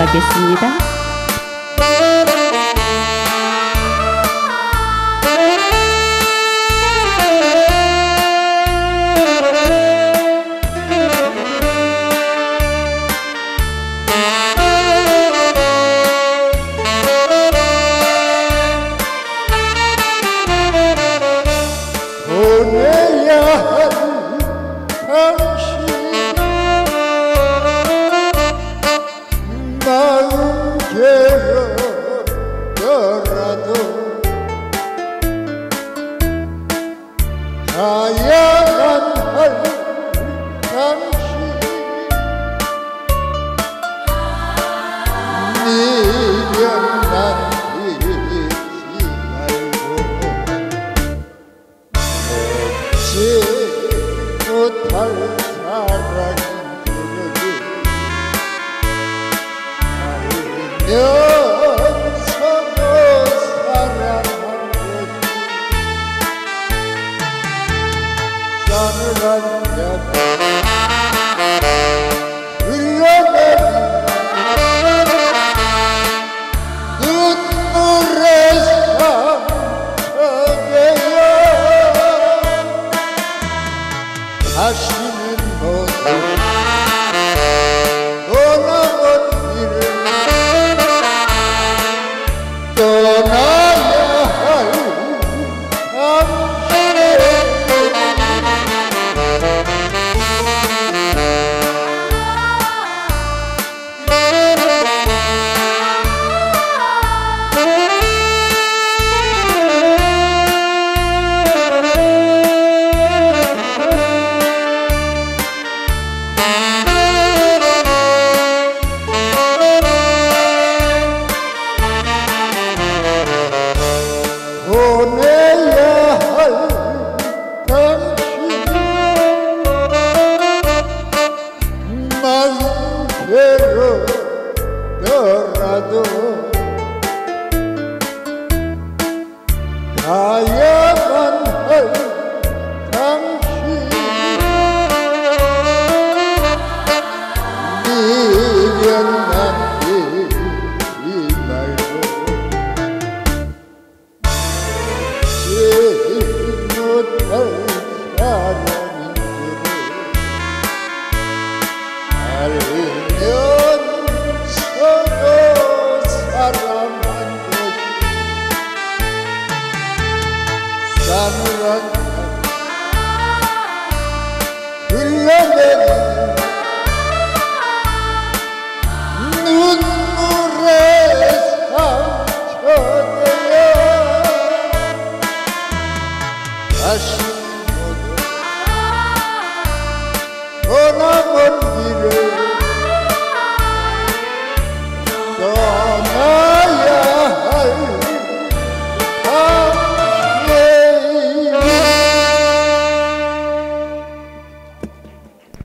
나가겠습니다. 괴롭더라도 당신 미련한 다시는 못 Madero Dorado Calle aşık olur. Ona bir